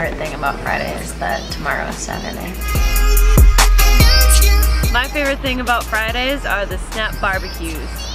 Favorite thing about Friday is that tomorrow is Saturday. My favorite thing about Fridays are the snap barbecues.